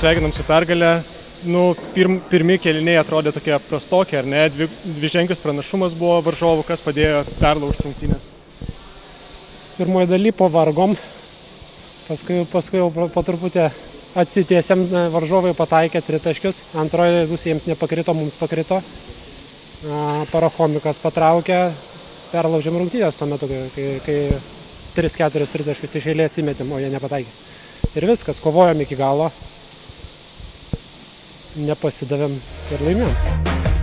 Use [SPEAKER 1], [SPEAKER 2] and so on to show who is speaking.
[SPEAKER 1] sveikinam su pergalė. Nu, pirm, pirmi keliniai atrodė tokie prastokie, ar ne? Dvi, dviženklis pranašumas buvo varžovų, kas padėjo perlaužti rungtynės.
[SPEAKER 2] Pirmoji daly pavargom, paskui, paskui jau po, po truputį atsitiesėm, varžovai pataikė tritaškius, antroji rusija jiems nepakrito, mums pakrito. Parachomikas patraukė, perlaužėm rungtynės tuo metu, kai, kai 3-4 tritaškius iš eilės įmetėm, o jie nepataikė. Ir viskas, kovojom iki galo, nepasidavėm ir laimėjom.